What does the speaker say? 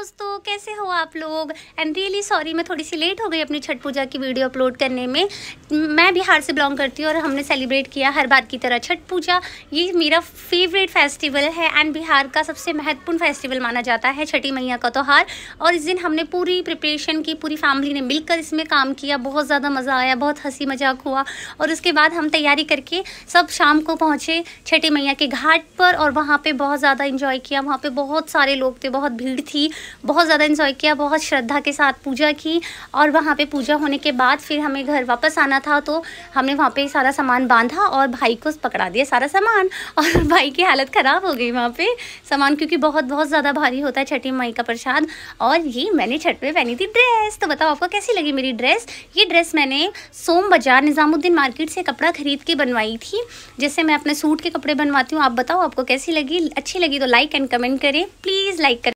दोस्तों, कैसे हो आप लोग? एंड रियली सॉरी मैं थोड़ी सी लेट हो गई अपनी छठ पूजा की वीडियो अपलोड करने में। मैं बिहार से बिलोंग करती हूँ और हमने सेलिब्रेट किया हर बार की तरह छठ पूजा। ये मेरा फेवरेट फेस्टिवल है एंड बिहार का सबसे महत्वपूर्ण फेस्टिवल माना जाता है छठी मैया का त्यौहार। और इस दिन हमने पूरी प्रिपरेशन की, पूरी फैमिली ने मिलकर इसमें काम किया। बहुत ज़्यादा मज़ा आया, बहुत हँसी मज़ाक हुआ। और उसके बाद हम तैयारी करके सब शाम को पहुँचे छठी मैया के घाट पर और वहाँ पर बहुत ज़्यादा इंजॉय किया। वहाँ पर बहुत सारे लोग थे, बहुत भीड़ थी। बहुत ज़्यादा इन्जॉय किया, बहुत श्रद्धा के साथ पूजा की और वहाँ पे पूजा होने के बाद फिर हमें घर वापस आना था तो हमने वहाँ पे सारा सामान बांधा और भाई को पकड़ा दिया सारा सामान और भाई की हालत ख़राब हो गई वहाँ पर सामान क्योंकि बहुत बहुत ज़्यादा भारी होता है छठी माई का प्रसाद और ये मैंने छठ में पहनी थी ड्रेस तो बताओ आपको कैसी लगी मेरी ड्रेस ये ड्रेस मैंने सोम बाज़ार, निज़ामुद्दीन मार्केट से कपड़ा ख़रीद के बनवाई थी जैसे मैं अपने सूट के कपड़े बनवाती हूँ। आप बताओ आपको कैसी लगी? अच्छी लगी तो लाइक एंड कमेंट करें। प्लीज़ लाइक करें।